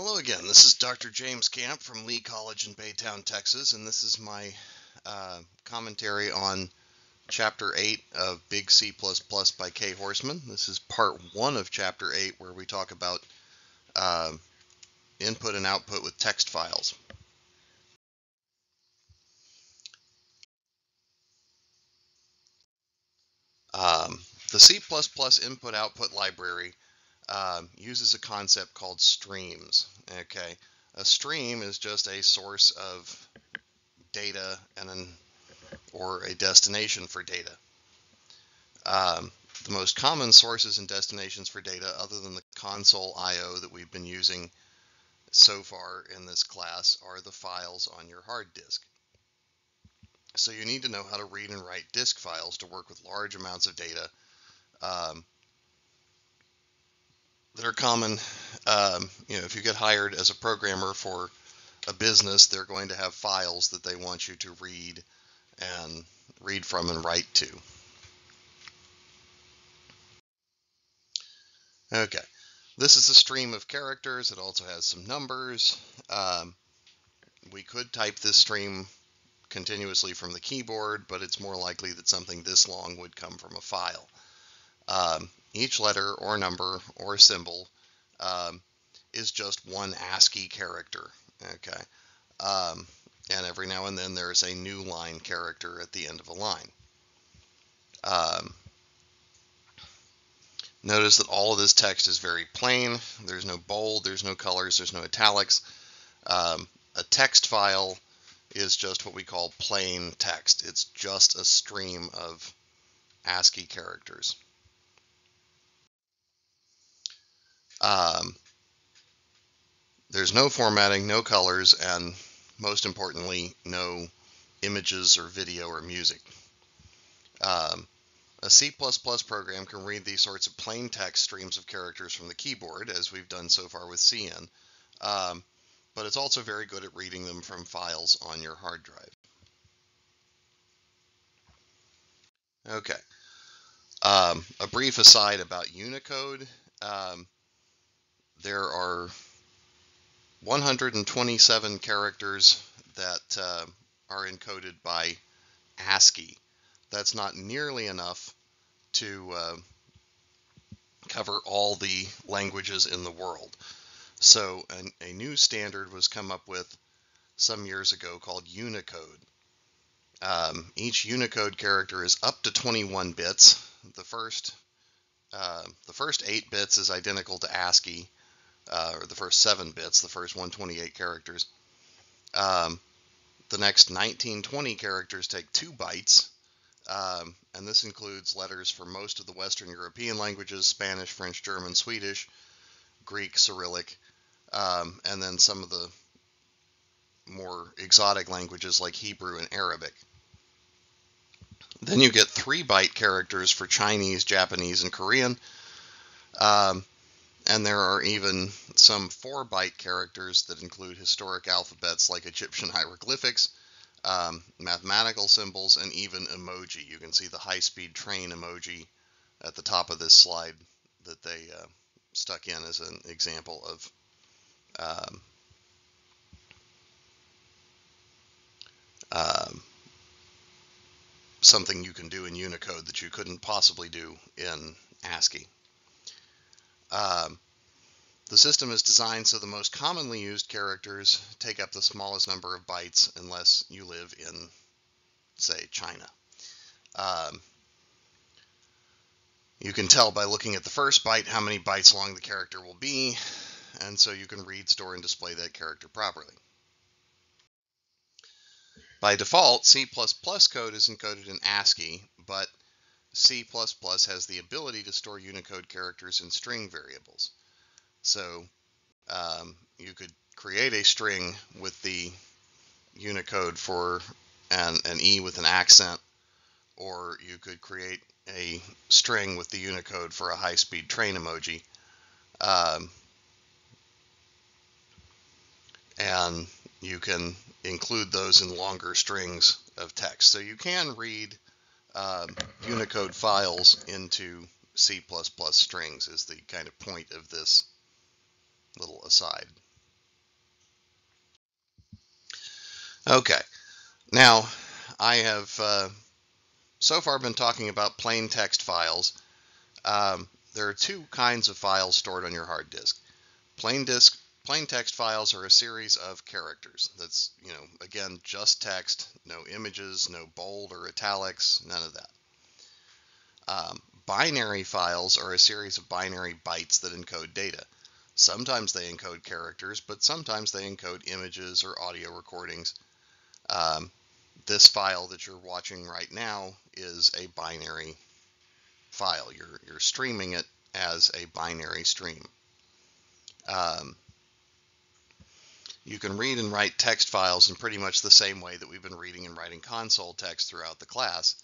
Hello again. This is Dr. James Camp from Lee College in Baytown, Texas, and this is my uh, commentary on Chapter 8 of Big C++ by Cay Horstmann. This is part 1 of Chapter 8 where we talk about uh, input and output with text files. Um, the C++ input-output library um, uses a concept called streams. Okay, a stream is just a source of data and an or a destination for data. Um, the most common sources and destinations for data, other than the console I/O that we've been using so far in this class, are the files on your hard disk. So you need to know how to read and write disk files to work with large amounts of data um, that are common. Um, you know, if you get hired as a programmer for a business, they're going to have files that they want you to read and read from and write to. Okay, this is a stream of characters. It also has some numbers. Um, we could type this stream continuously from the keyboard, but it's more likely that something this long would come from a file. Um, each letter or number or symbol um, is just one ASCII character. Okay, um, and every now and then there's a new line character at the end of a line. Um, notice that all of this text is very plain. There's no bold, there's no colors, there's no italics. Um, a text file is just what we call plain text. It's just a stream of ASCII characters. Um, there's no formatting, no colors, and most importantly, no images or video or music. Um, a C++ program can read these sorts of plain text streams of characters from the keyboard, as we've done so far with Cin, um, but it's also very good at reading them from files on your hard drive. Okay. Um, a brief aside about Unicode. Um, there are 127 characters that uh, are encoded by ASCII. That's not nearly enough to uh, cover all the languages in the world. So an, a new standard was come up with some years ago called Unicode. Um, each Unicode character is up to 21 bits. The first, uh, the first eight bits is identical to ASCII, uh, or the first seven bits, the first 128 characters. Um, the next 1920 characters take two bytes, um, and this includes letters for most of the Western European languages Spanish, French, German, Swedish, Greek, Cyrillic, um, and then some of the more exotic languages like Hebrew and Arabic. Then you get three byte characters for Chinese, Japanese, and Korean. Um, and there are even some 4-byte characters that include historic alphabets like Egyptian hieroglyphics, um, mathematical symbols, and even emoji. You can see the high-speed train emoji at the top of this slide that they uh, stuck in as an example of um, um, something you can do in Unicode that you couldn't possibly do in ASCII. Um, the system is designed so the most commonly used characters take up the smallest number of bytes unless you live in, say, China. Um, you can tell by looking at the first byte how many bytes long the character will be, and so you can read, store, and display that character properly. By default, C++ code is encoded in ASCII, but C++ has the ability to store Unicode characters in string variables. So um, you could create a string with the Unicode for an, an E with an accent, or you could create a string with the Unicode for a high-speed train emoji. Um, and you can include those in longer strings of text. So you can read um, Unicode files into C++ strings is the kind of point of this little aside. Okay, now I have uh, so far been talking about plain text files. Um, there are two kinds of files stored on your hard disk. Plain disk plain text files are a series of characters. That's, you know, again, just text, no images, no bold or italics, none of that. Um, binary files are a series of binary bytes that encode data. Sometimes they encode characters, but sometimes they encode images or audio recordings. Um, this file that you're watching right now is a binary file. You're, you're streaming it as a binary stream. Um, you can read and write text files in pretty much the same way that we've been reading and writing console text throughout the class.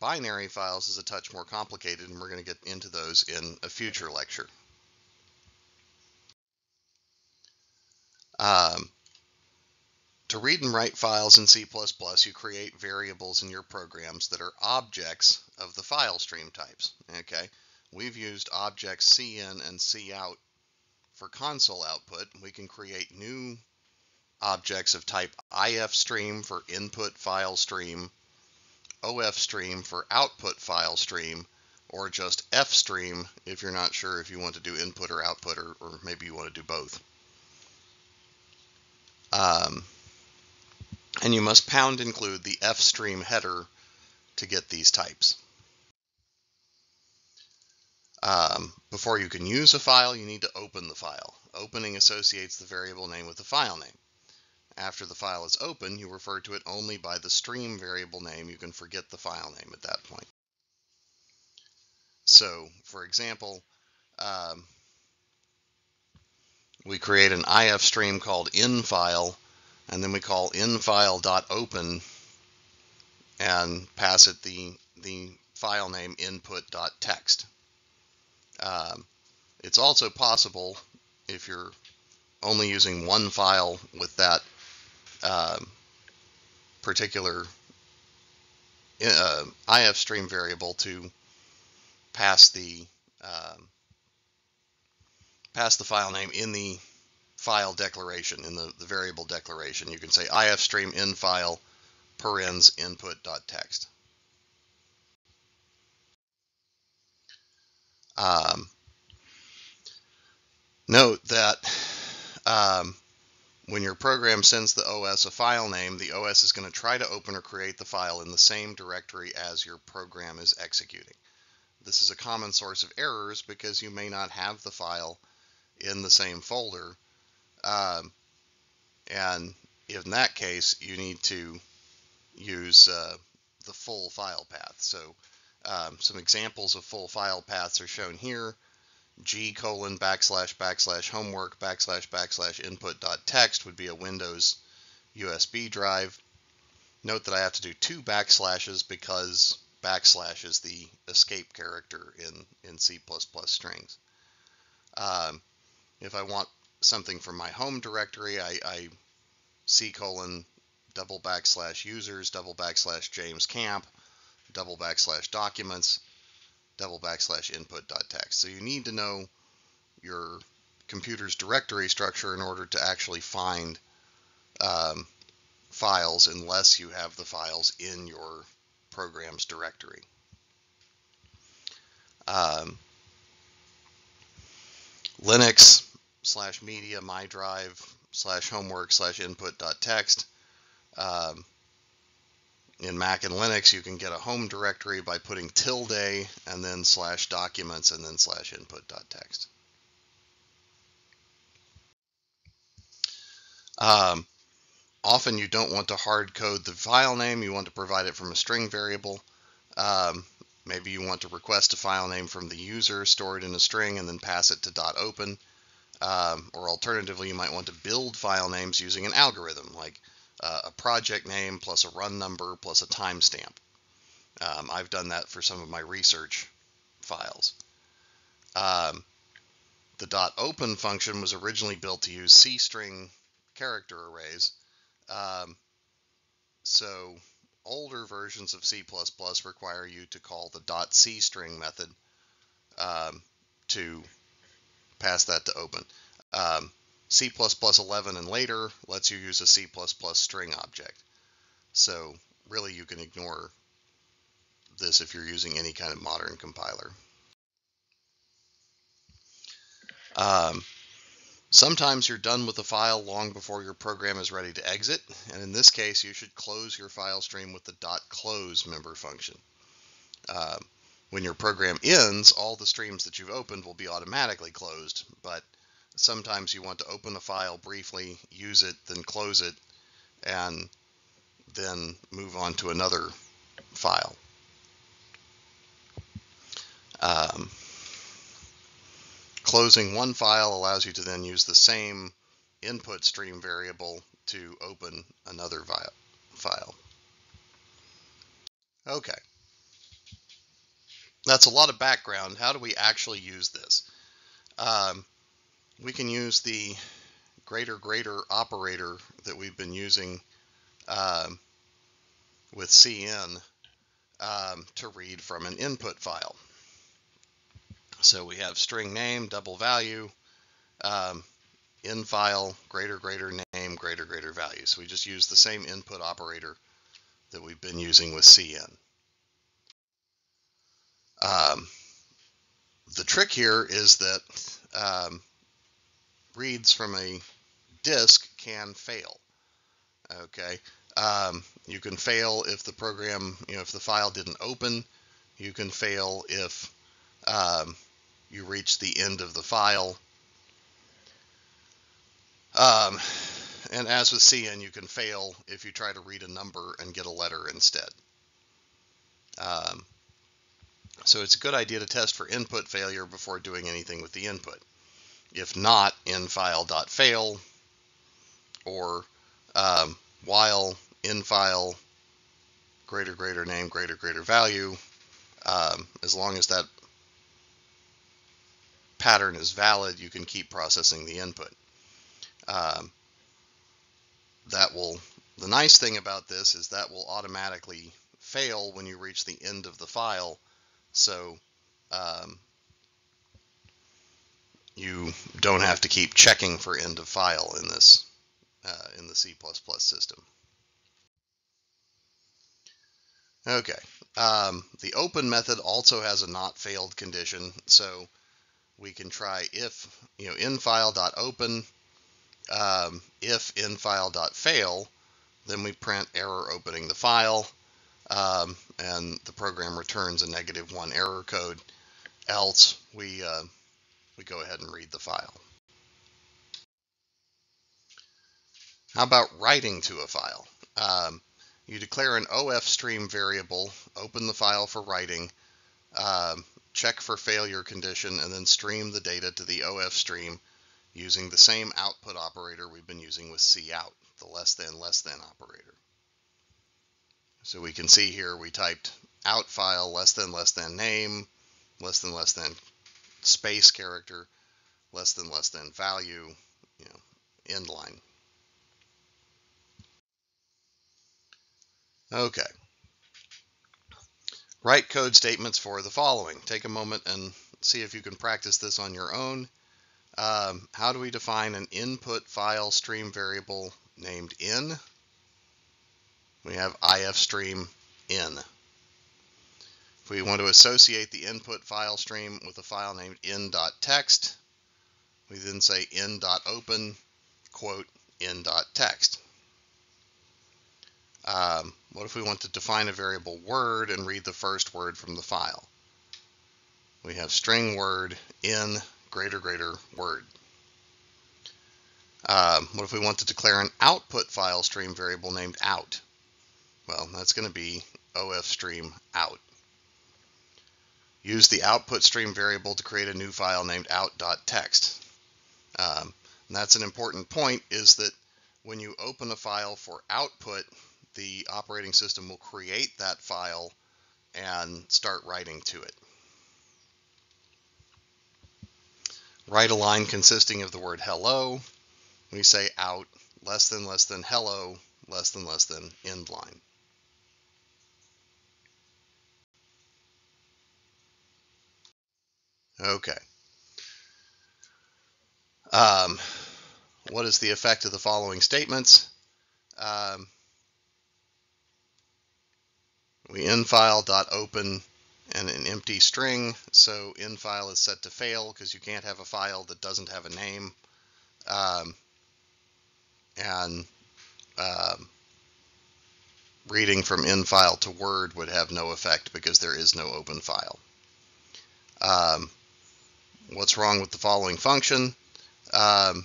Binary files is a touch more complicated, and we're going to get into those in a future lecture. Um, to read and write files in C++, you create variables in your programs that are objects of the file stream types. Okay, we've used objects cin and cout for console output. We can create new objects of type ifstream for input file stream, ofstream for output file stream, or just fstream if you're not sure if you want to do input or output, or, or maybe you want to do both. Um, and you must pound include the fstream header to get these types. Um, before you can use a file, you need to open the file. Opening associates the variable name with the file name. After the file is open, you refer to it only by the stream variable name. You can forget the file name at that point. So, for example, um, we create an IF stream called infile, and then we call infile.open and pass it the, the file name input.text. Um, it's also possible, if you're only using one file with that um, particular uh, IF stream variable, to pass the um, pass the file name in the file declaration, in the, the variable declaration. You can say IF stream in file parens input.text. Um, note that um, when your program sends the OS a file name, the OS is going to try to open or create the file in the same directory as your program is executing. This is a common source of errors because you may not have the file in the same folder. Um, and in that case, you need to use uh, the full file path. So um, some examples of full file paths are shown here. G colon backslash backslash homework backslash backslash input dot text would be a Windows USB drive. Note that I have to do two backslashes because backslash is the escape character in, in C++ strings. Um, if I want something from my home directory, I, I C colon double backslash users double backslash James Camp double backslash documents double backslash input dot text. So you need to know your computer's directory structure in order to actually find um, files unless you have the files in your program's directory. Um, Linux slash media, my drive, slash homework, slash input dot text. Um, in Mac and Linux, you can get a home directory by putting tilde and then slash documents and then slash input dot text. Um, often you don't want to hard code the file name, you want to provide it from a string variable. Um, maybe you want to request a file name from the user, store it in a string, and then pass it to dot .open. Um, or alternatively, you might want to build file names using an algorithm, like uh, a project name plus a run number plus a timestamp. Um, I've done that for some of my research files. Um, the dot .open function was originally built to use C-string character arrays. Um, so older versions of C++ require you to call the .cstring method um, to pass that to open. Um, C++ 11 and later lets you use a C++ string object. So really you can ignore this if you're using any kind of modern compiler. Um, sometimes you're done with the file long before your program is ready to exit, and in this case you should close your file stream with the .close member function. Uh, when your program ends, all the streams that you've opened will be automatically closed, but sometimes you want to open a file briefly, use it, then close it, and then move on to another file. Um, closing one file allows you to then use the same input stream variable to open another file. Okay. That's a lot of background. How do we actually use this? Um, we can use the greater greater operator that we've been using um, with cin um, to read from an input file. So we have string name, double value, um, in file, greater greater name, greater greater value. So we just use the same input operator that we've been using with cin. Um, the trick here is that um, reads from a disk can fail. Okay, um, you can fail if the program, you know, if the file didn't open. You can fail if um, you reach the end of the file. Um, and as with cin, you can fail if you try to read a number and get a letter instead. Um, so it's a good idea to test for input failure before doing anything with the input. If not, in file.fail or um, while in file greater greater name greater greater value, um, as long as that pattern is valid, you can keep processing the input. Um, that will, the nice thing about this is that will automatically fail when you reach the end of the file. So um, you don't have to keep checking for end of file in this uh, in the C++ system. Okay, um, the open method also has a not failed condition, so we can try if you know infile.open um, if infile.fail, then we print error opening the file, um, and the program returns a negative one error code. Else, we uh, we go ahead and read the file. How about writing to a file? Um, you declare an OF stream variable, open the file for writing, um, check for failure condition, and then stream the data to the OF stream using the same output operator we've been using with cout, the less than less than operator. So we can see here we typed out file less than less than name, less than less than space character, less than less than value, you know, end line. Okay. Write code statements for the following. Take a moment and see if you can practice this on your own. Um, how do we define an input file stream variable named in? We have if stream in. We want to associate the input file stream with a file named in.txt, we then say in.open, quote, in.txt. Um, what if we want to define a variable word and read the first word from the file? We have string word in greater greater word. Um, what if we want to declare an output file stream variable named out? Well, that's going to be of stream out. Use the output stream variable to create a new file named out.txt. Um, and that's an important point is that when you open a file for output, the operating system will create that file and start writing to it. Write a line consisting of the word hello. We say out less than less than hello less than less than end line. Okay. Um, what is the effect of the following statements? Um, we infile dot open and an empty string. So infile is set to fail because you can't have a file that doesn't have a name. Um, and um, reading from infile to Word would have no effect because there is no open file. Um, what's wrong with the following function? Um,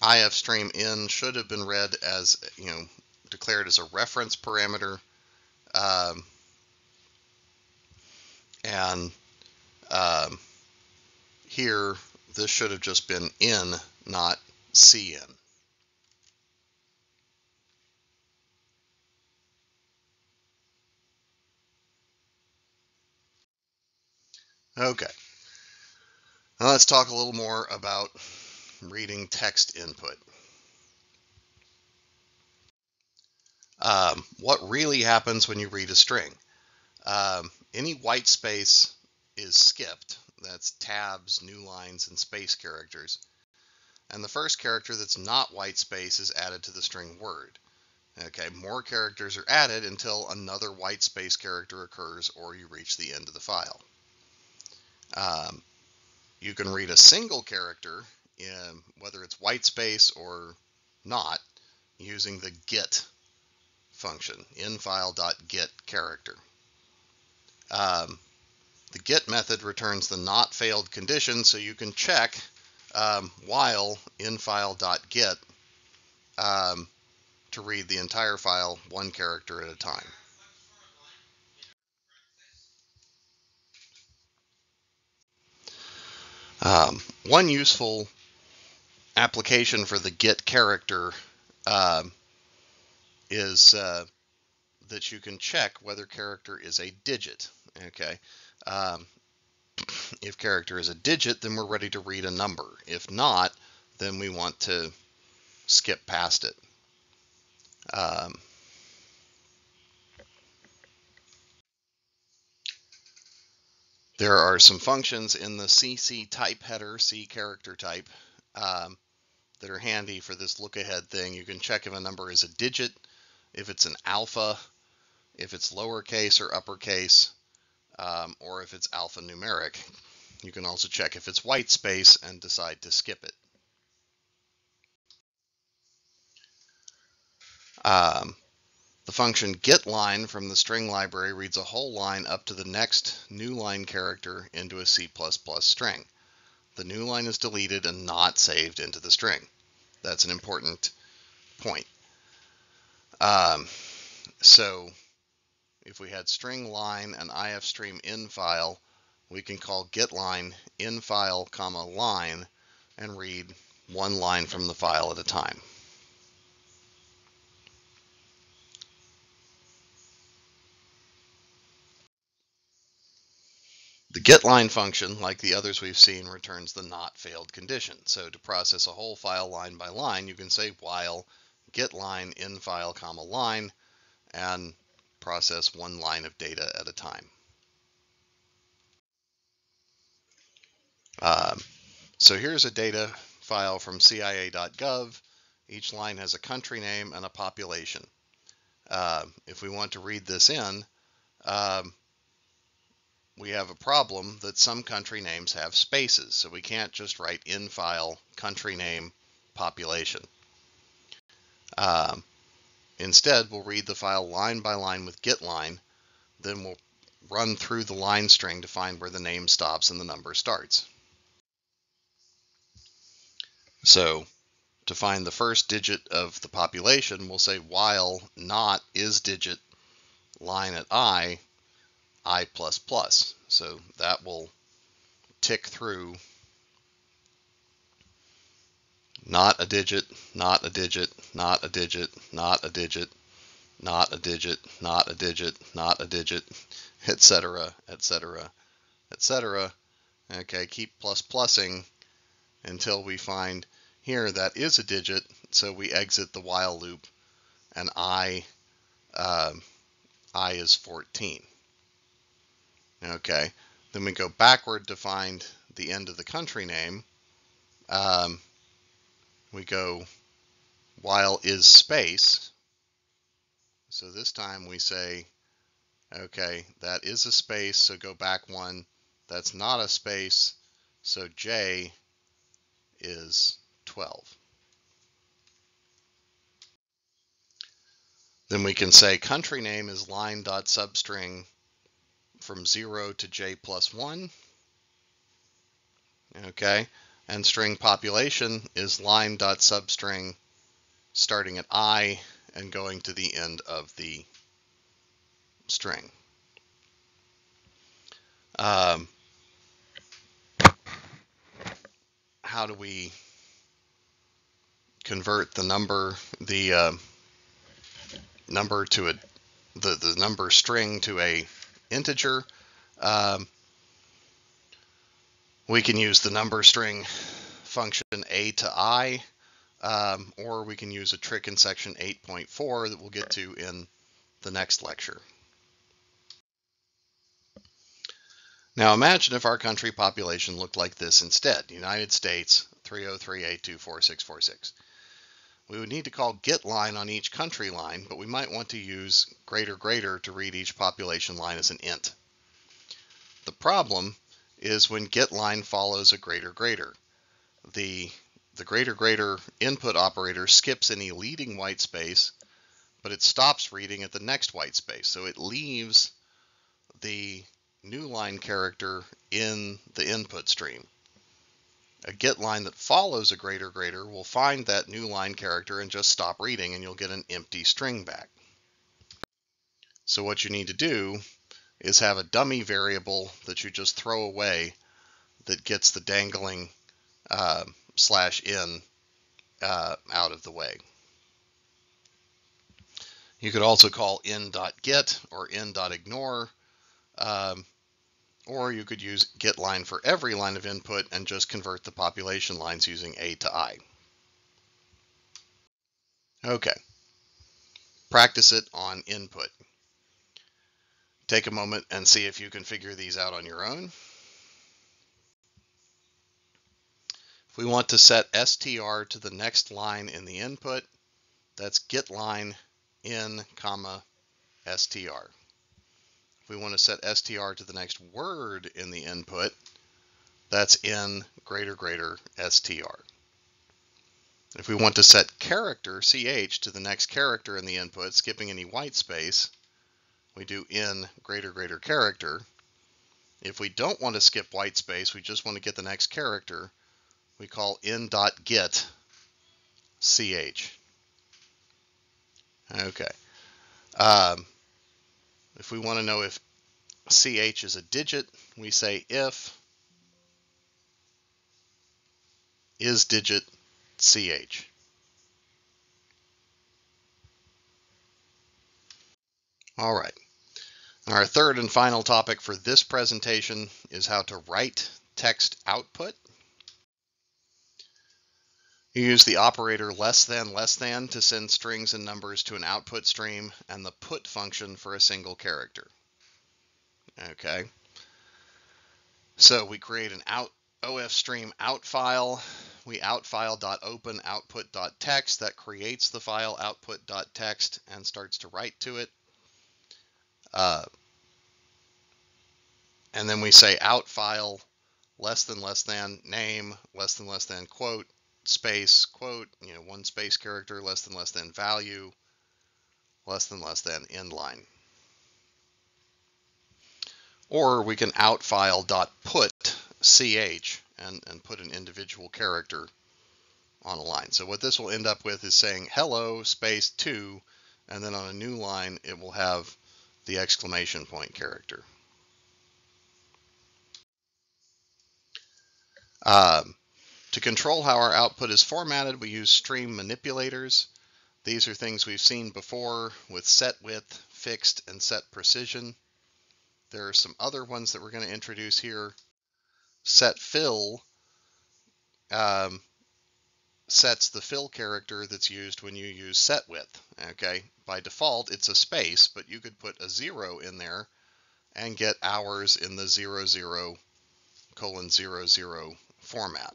ifstream in should have been read as, you know, declared as a reference parameter. Um, and um, here, this should have just been in, not cin. Okay. Now let's talk a little more about reading text input. Um, what really happens when you read a string? Um, any white space is skipped. That's tabs, new lines, and space characters. And the first character that's not white space is added to the string word. Okay, more characters are added until another white space character occurs or you reach the end of the file. Um, you can read a single character, in, whether it's white space or not, using the get function, infile.get character. Um, the get method returns the not failed condition, so you can check um, while infile.get um, to read the entire file one character at a time. Um, one useful application for the get character uh, is uh, that you can check whether character is a digit. Okay. Um, if character is a digit, then we're ready to read a number. If not, then we want to skip past it. Um, There are some functions in the CC type header, C character type, um, that are handy for this look ahead thing. You can check if a number is a digit, if it's an alpha, if it's lowercase or uppercase, um, or if it's alphanumeric. You can also check if it's white space and decide to skip it. Um, the function getLine from the string library reads a whole line up to the next new line character into a C++ string. The new line is deleted and not saved into the string. That's an important point. Um, so if we had string line and ifstream in file, we can call getLine in file comma line and read one line from the file at a time. The getLine function, like the others we've seen, returns the not failed condition. So to process a whole file line by line, you can say while getLine in file comma line and process one line of data at a time. Um, so here's a data file from CIA.gov. Each line has a country name and a population. Uh, if we want to read this in, um, we have a problem that some country names have spaces, so we can't just write in file country name population. Um, instead, we'll read the file line by line with getLine, then we'll run through the line string to find where the name stops and the number starts. So to find the first digit of the population, we'll say while not is digit line at i i++. Plus. So that will tick through not a digit, not a digit, not a digit, not a digit, not a digit, not a digit, not a digit, etc., etc., etc. Okay, keep plus plussing until we find here that is a digit, so we exit the while loop, and i, uh, i is 14. Okay, then we go backward to find the end of the country name. Um, we go while is space. So this time we say, okay, that is a space, so go back one. That's not a space, so J is 12. Then we can say country name is line.substring from 0 to j plus 1. Okay, and string population is line.substring starting at i and going to the end of the string. Um, how do we convert the number, the uh, number to a, the, the number string to a integer? Um, we can use the number string function a to i, um, or we can use a trick in section 8.4 that we'll get to in the next lecture. Now imagine if our country population looked like this instead, United States 303824646. We would need to call get line on each country line, but we might want to use greater greater to read each population line as an int. The problem is when get line follows a greater greater. The, the greater greater input operator skips any leading white space, but it stops reading at the next white space. So it leaves the new line character in the input stream. A get line that follows a greater greater will find that new line character and just stop reading and you'll get an empty string back. So what you need to do is have a dummy variable that you just throw away that gets the dangling uh, slash in uh, out of the way. You could also call in.get or in.ignore, um, or you could use get line for every line of input and just convert the population lines using A to I. Okay. Practice it on input. Take a moment and see if you can figure these out on your own. If we want to set str to the next line in the input, that's get line in comma str. If we want to set str to the next word in the input, that's in greater greater str. If we want to set character, ch, to the next character in the input, skipping any white space, we do in greater greater character. If we don't want to skip white space, we just want to get the next character, we call in dot get ch. Okay. Um, if we want to know if ch is a digit, we say if is digit ch. All right. Our third and final topic for this presentation is how to write text output. You use the operator less than less than to send strings and numbers to an output stream and the put function for a single character. Okay. So we create an out OF stream out file. We outfile.open output.text that creates the file output.text and starts to write to it. Uh, and then we say out file less than less than name less than less than quote space quote you know one space character less than less than value less than less than end line or we can out file dot put ch and and put an individual character on a line. So what this will end up with is saying hello space 2 and then on a new line it will have the exclamation point character. Um, to control how our output is formatted, we use stream manipulators. These are things we've seen before with set width, fixed, and set precision. There are some other ones that we're going to introduce here. Set fill um, sets the fill character that's used when you use set width. Okay, by default it's a space, but you could put a zero in there and get hours in the zero zero colon zero zero format.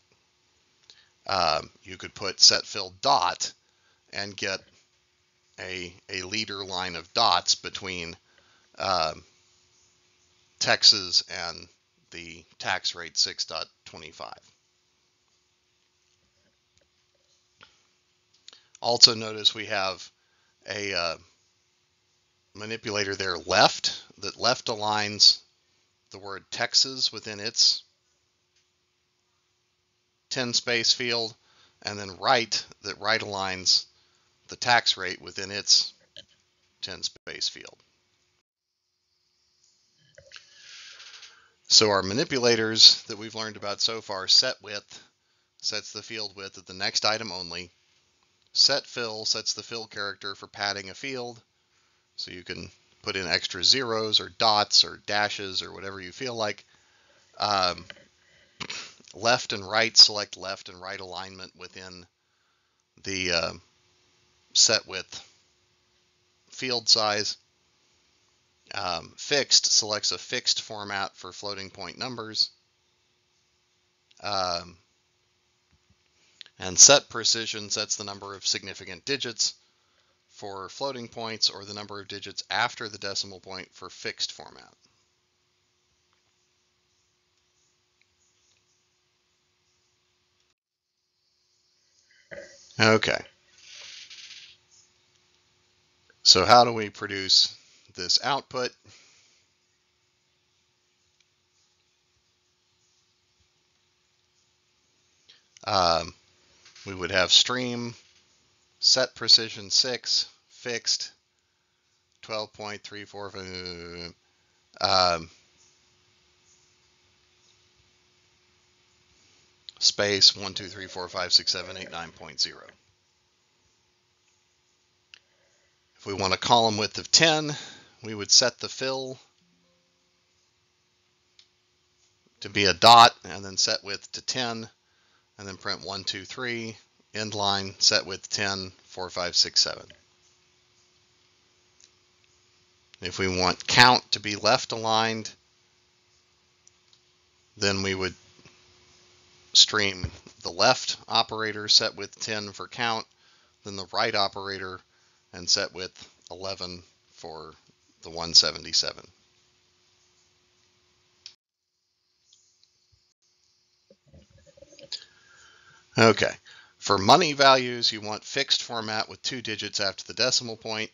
Um, you could put set fill dot and get a, a leader line of dots between um, Texas and the tax rate 6.25. Also notice we have a uh, manipulator there left that left aligns the word Texas within its 10 space field and then right that right aligns the tax rate within its 10 space field. So our manipulators that we've learned about so far, set width sets the field width of the next item only. Set fill sets the fill character for padding a field. So you can put in extra zeros or dots or dashes or whatever you feel like. Um, left and right, select left and right alignment within the uh, set width field size. Um, fixed selects a fixed format for floating point numbers. Um, and set precision sets the number of significant digits for floating points or the number of digits after the decimal point for fixed format. Okay. So how do we produce this output. Um, we would have stream, set precision 6, fixed, 12.34, um, space 1, 2, 3, 4, 5, 6, 7, 8, 9.0. If we want a column width of 10, we would set the fill to be a dot and then set width to 10 and then print 1, 2, 3, end line, set width 10, 4, 5, 6, 7. If we want count to be left aligned, then we would stream the left operator set with 10 for count, then the right operator and set with 11 for the 177. Okay, for money values, you want fixed format with two digits after the decimal point.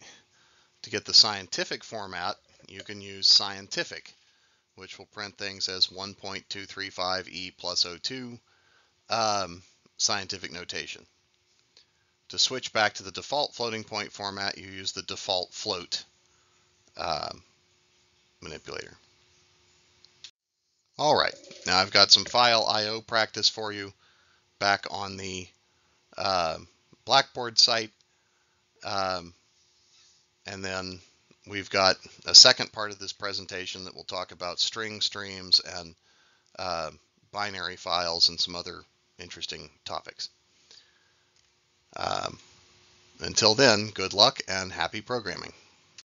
To get the scientific format, you can use scientific, which will print things as 1.235e plus 02 um, scientific notation. To switch back to the default floating point format, you use the default float um, manipulator. All right, now I've got some file I.O. practice for you back on the uh, Blackboard site. Um, and then we've got a second part of this presentation that will talk about string streams and uh, binary files and some other interesting topics. Um, until then, good luck and happy programming.